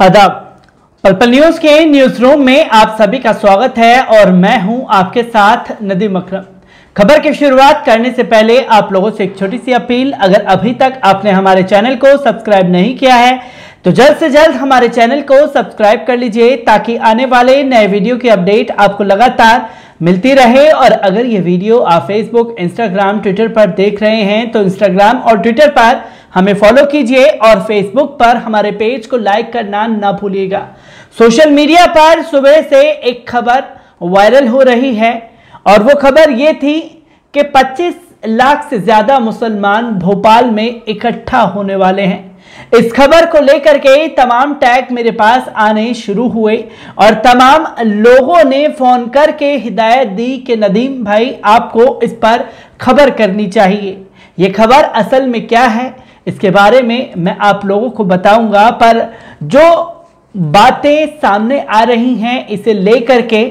आदाब। पलपल न्यूज़ के newsroom में आप सभी का स्वागत है और मैं हूँ आपके साथ नदीम अकरम। खबर की शुरुआत करने से पहले आप लोगों से एक छोटी सी अपील, अगर अभी तक आपने हमारे चैनल को सब्सक्राइब नहीं किया है तो जल्द से जल्द हमारे चैनल को सब्सक्राइब कर लीजिए, ताकि आने वाले नए वीडियो की अपडेट आपको लगातार मिलती रहे। और अगर ये वीडियो आप फेसबुक इंस्टाग्राम ट्विटर पर देख रहे हैं तो इंस्टाग्राम और ट्विटर पर हमें फॉलो कीजिए और फेसबुक पर हमारे पेज को लाइक करना ना भूलिएगा। सोशल मीडिया पर सुबह से एक खबर वायरल हो रही है और वो खबर ये थी कि 25 लाख से ज़्यादा मुसलमान भोपाल में इकट्ठा होने वाले हैं। इस खबर को लेकर के तमाम टैग मेरे पास आने शुरू हुए और तमाम लोगों ने फ़ोन करके हिदायत दी कि नदीम भाई, आपको इस पर खबर करनी चाहिए। ये खबर असल में क्या है? इसके बारे में मैं आप लोगों को बताऊँगा, पर जो बातें सामने आ रही हैं, इसे लेकर के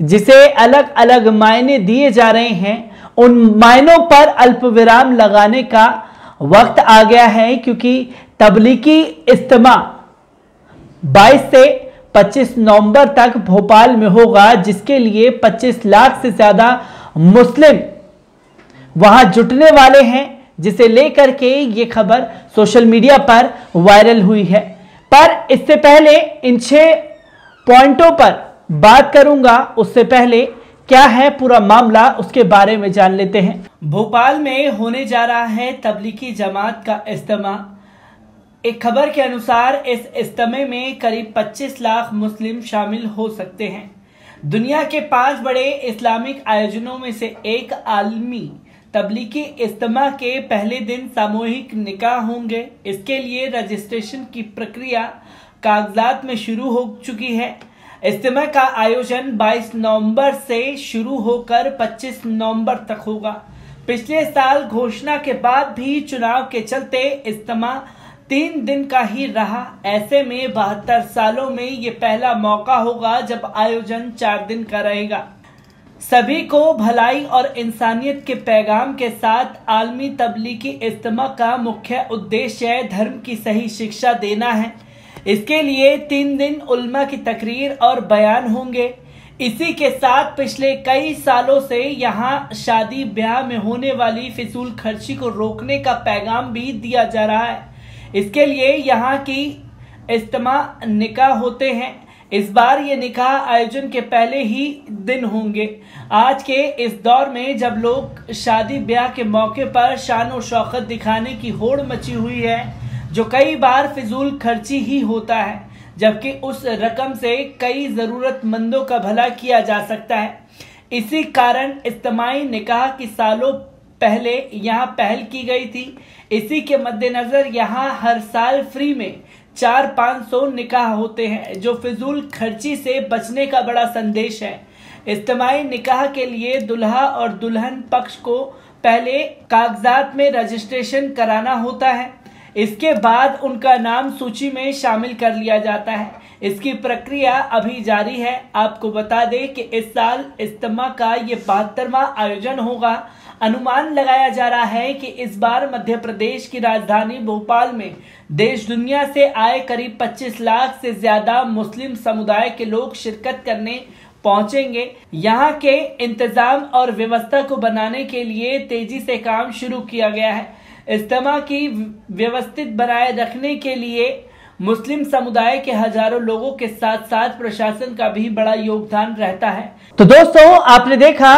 जिसे अलग अलग मायने दिए जा रहे हैं, उन मायनों पर अल्प विराम लगाने का वक्त आ गया है, क्योंकि तबलीगी इज्तमा 22 से 25 नवंबर तक भोपाल में होगा, जिसके लिए 25 लाख से ज़्यादा मुस्लिम वहाँ जुटने वाले हैं। जिसे लेकर के ये खबर सोशल मीडिया पर वायरल हुई है। पर इससे पहले इन छह पॉइंटों पर बात करूँगा। उससे पहले क्या है पूरा मामला, उसके बारे में जान लेते हैं। भोपाल में होने जा रहा है तबलीगी जमात का इज्तमा। एक खबर के अनुसार इस इज्तमे में करीब 25 लाख मुस्लिम शामिल हो सकते हैं। दुनिया के पाँच बड़े इस्लामिक आयोजनों में से एक आलमी तबलीगी इज्तमा के पहले दिन सामूहिक निकाह होंगे। इसके लिए रजिस्ट्रेशन की प्रक्रिया कागजात में शुरू हो चुकी है। इज्तमा का आयोजन 22 नवंबर से शुरू होकर 25 नवंबर तक होगा। पिछले साल घोषणा के बाद भी चुनाव के चलते इज्तमा तीन दिन का ही रहा। ऐसे में बहत्तर सालों में ये पहला मौका होगा जब आयोजन चार दिन का रहेगा। सभी को भलाई और इंसानियत के पैगाम के साथ आलमी तबलीगी इज्तमा का मुख्य उद्देश्य धर्म की सही शिक्षा देना है। इसके लिए तीन दिन उल्मा की तकरीर और बयान होंगे। इसी के साथ पिछले कई सालों से यहाँ शादी ब्याह में होने वाली फिजूल खर्ची को रोकने का पैगाम भी दिया जा रहा है। इसके लिए यहाँ की इज्तमा निकाह होते हैं। इस बार ये निकाह आयोजन के पहले ही दिन होंगे। आज के इस दौर में जब लोग शादी ब्याह के मौके पर शान और शौकत दिखाने की होड़ मची हुई है, जो कई बार फिजूल खर्ची ही होता है, जबकि उस रकम से कई जरूरतमंदों का भला किया जा सकता है। इसी कारण इज्तमाही निकाह की सालों पहले यहाँ पहल की गई थी। इसी के मद्देनजर यहाँ हर साल फ्री में चार पाँच सौ निकाह होते हैं, जो फिजूल खर्ची से बचने का बड़ा संदेश है। इज्तमाही निकाह के लिए दुल्हा और दुल्हन पक्ष को पहले कागजात में रजिस्ट्रेशन कराना होता है। इसके बाद उनका नाम सूची में शामिल कर लिया जाता है। इसकी प्रक्रिया अभी जारी है। आपको बता दें कि इस साल इज्तमा का ये बहत्तरवा आयोजन होगा। अनुमान लगाया जा रहा है कि इस बार मध्य प्रदेश की राजधानी भोपाल में देश दुनिया से आए करीब 25 लाख से ज़्यादा मुस्लिम समुदाय के लोग शिरकत करने पहुँचेंगे। यहाँ के इंतज़ाम और व्यवस्था को बनाने के लिए तेज़ी से काम शुरू किया गया है। इज्तमा की व्यवस्थित बनाए रखने के लिए मुस्लिम समुदाय के हज़ारों लोगों के साथ साथ प्रशासन का भी बड़ा योगदान रहता है। तो दोस्तों, आपने देखा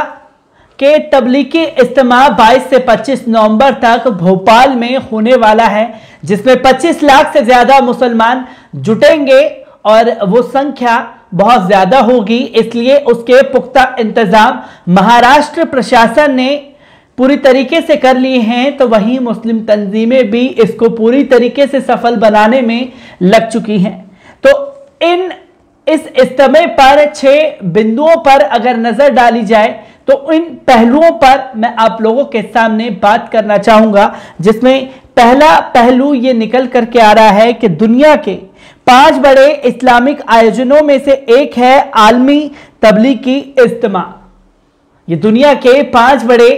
कि तबलीगी इज्तमा 22 से 25 नवंबर तक भोपाल में होने वाला है, जिसमें 25 लाख से ज़्यादा मुसलमान जुटेंगे और वो संख्या बहुत ज़्यादा होगी। इसलिए उसके पुख्ता इंतज़ाम महाराष्ट्र प्रशासन ने पूरी तरीके से कर लिए हैं तो वहीं मुस्लिम तंजीमें भी इसको पूरी तरीके से सफल बनाने में लग चुकी हैं। तो इन, इस इज्तमे पर छह बिंदुओं पर अगर नज़र डाली जाए तो इन पहलुओं पर मैं आप लोगों के सामने बात करना चाहूँगा, जिसमें पहला पहलू ये निकल करके आ रहा है कि दुनिया के पाँच बड़े इस्लामिक आयोजनों में से एक है आलमी तबलीगी इज्तमा। ये दुनिया के पाँच बड़े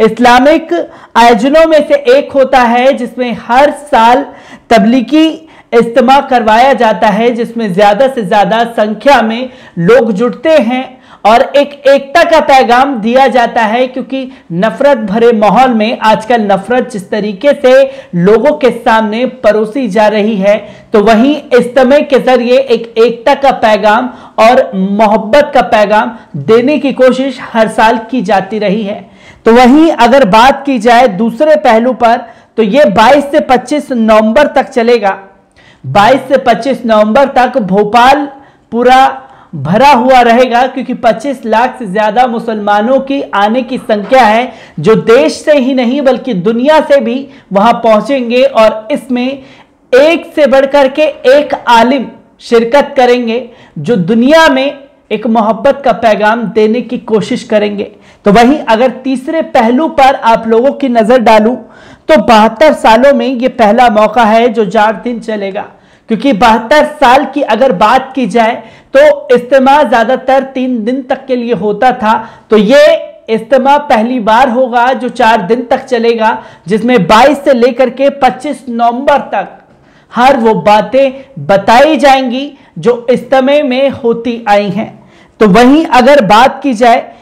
इस्लामिक आयोजनों में से एक होता है, जिसमें हर साल तबलीगी इज्तम करवाया जाता है, जिसमें ज़्यादा से ज़्यादा संख्या में लोग जुटते हैं और एक एकता का पैगाम दिया जाता है क्योंकि नफरत भरे माहौल में आजकल नफरत जिस तरीके से लोगों के सामने परोसी जा रही है तो वहीं इज्तमे के ज़रिए एक एकता का पैगाम और मोहब्बत का पैगाम देने की कोशिश हर साल की जाती रही है। तो वहीं अगर बात की जाए दूसरे पहलू पर तो यह 22 से 25 नवंबर तक चलेगा। 22 से 25 नवंबर तक भोपाल, पूरा भरा हुआ रहेगा, क्योंकि 25 लाख से ज़्यादा मुसलमानों की आने की संख्या है, जो देश से ही नहीं, बल्कि दुनिया से भी वहाँ पहुँचेंगे और इसमें एक से बढ़कर के एक आलिम शिरकत करेंगे, जो दुनिया में एक मोहब्बत का पैगाम देने की कोशिश करेंगे। तो वहीं अगर तीसरे पहलू पर आप लोगों की नज़र डालूं तो बहत्तर सालों में यह पहला मौका है जो चार दिन चलेगा। क्योंकि बहत्तर साल की अगर बात की जाए तो इस्तेमाल ज़्यादातर तीन दिन तक के लिए होता था। तो ये इज्तम पहली बार होगा जो चार दिन तक चलेगा, जिसमें 22 से लेकर के 25 नवंबर तक हर वो बातें बताई जाएँगी जो इज्तमे में होती आई हैं। तो वहीं अगर बात की जाए,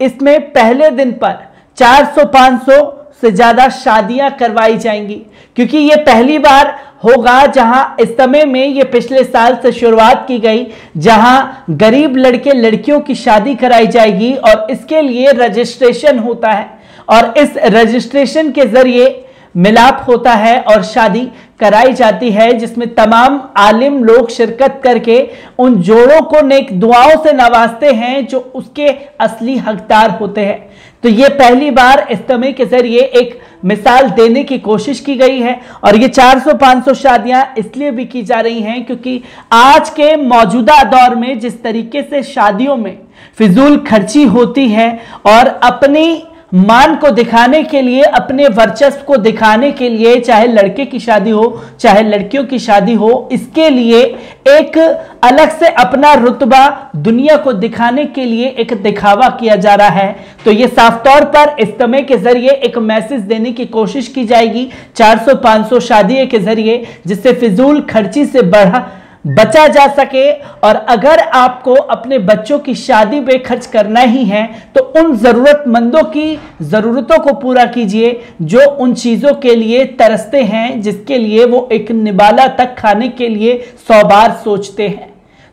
इसमें पहले दिन पर 400-500 से ज़्यादा शादियाँ करवाई जाएँगी। क्योंकि ये पहली बार होगा जहाँ इस समय में ये पिछले साल से शुरुआत की गई, जहाँ गरीब लड़के लड़कियों की शादी कराई जाएगी और इसके लिए रजिस्ट्रेशन होता है। और इस रजिस्ट्रेशन के ज़रिए मिलाप होता है और शादी कराई जाती है, जिसमें तमाम आलिम लोग शिरकत करके उन जोड़ों को नेक दुआओं से नवाजते हैं जो उसके असली हकदार होते हैं। तो ये पहली बार इस्तेमे के ज़रिए एक मिसाल देने की कोशिश की गई है और ये 400-500 शादियाँ इसलिए भी की जा रही हैं क्योंकि आज के मौजूदा दौर में जिस तरीके से शादियों में फिजूल खर्ची होती है और अपनी मान को दिखाने के लिए, अपने वर्चस्व को दिखाने के लिए, चाहे लड़के की शादी हो, चाहे लड़कियों की शादी हो, इसके लिए एक अलग से अपना रुतबा दुनिया को दिखाने के लिए एक दिखावा किया जा रहा है। तो ये साफ़ तौर पर इज्तमे के ज़रिए एक मैसेज देने की कोशिश की जाएगी 400-500 शादी के ज़रिए, जिससे फिजूल खर्ची से बढ़ा बचा जा सके और अगर आपको अपने बच्चों की शादी पे खर्च करना ही है तो उन ज़रूरतमंदों की ज़रूरतों को पूरा कीजिए जो उन चीज़ों के लिए तरसते हैं, जिसके लिए वो एक निबाला तक खाने के लिए सौ बार सोचते हैं।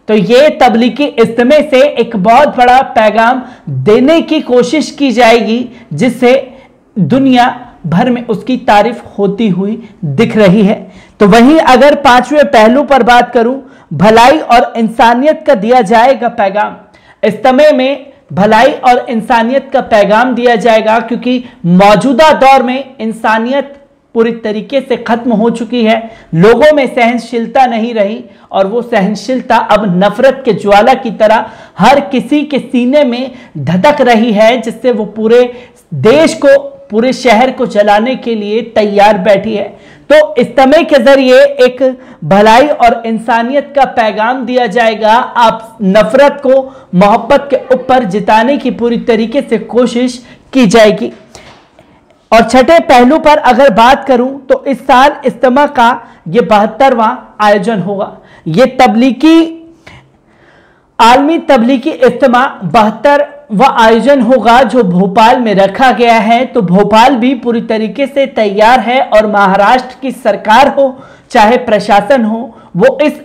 तो ये तबलीगी इज्तमे से एक बहुत बड़ा पैगाम देने की कोशिश की जाएगी, जिससे दुनिया भर में उसकी तारीफ़ होती हुई दिख रही है। तो वहीं अगर पाँचवें पहलू पर बात करूँ, भलाई और इंसानियत का दिया जाएगा पैगाम। इस्तमे में भलाई और इंसानियत का पैगाम दिया जाएगा क्योंकि मौजूदा दौर में इंसानियत पूरी तरीके से खत्म हो चुकी है। लोगों में सहनशीलता नहीं रही और वो सहनशीलता अब नफरत के ज्वाला की तरह हर किसी के सीने में धधक रही है, जिससे वो पूरे देश को, पूरे शहर को जलाने के लिए तैयार बैठी है। तो इज्तमे के ज़रिए एक भलाई और इंसानियत का पैगाम दिया जाएगा। आप नफरत को, मोहब्बत के ऊपर जिताने की पूरी तरीके से कोशिश की जाएगी। और छठे पहलू पर अगर बात करूँ तो इस साल इज्तमा का यह बहत्तरवां आयोजन होगा। यह तबलीगी, आलमी तबलीगी इज्तमा बहत्तर वह आयोजन होगा जो भोपाल में रखा गया है। तो भोपाल भी पूरी तरीके से तैयार है और महाराष्ट्र की सरकार हो, चाहे प्रशासन हो, वो इस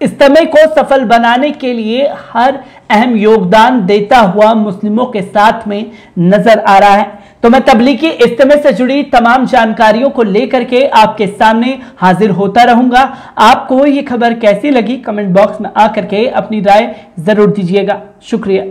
इज्तमे को सफल बनाने के लिए हर अहम योगदान देता हुआ मुस्लिमों के साथ में नज़र आ रहा है। तो मैं तबलीगी इज्तमे से जुड़ी तमाम जानकारियों को लेकर के आपके सामने हाजिर होता रहूँगा। आपको ये खबर कैसी लगी? कमेंट बॉक्स में आकर के अपनी राय ज़रूर दीजिएगा। शुक्रिया।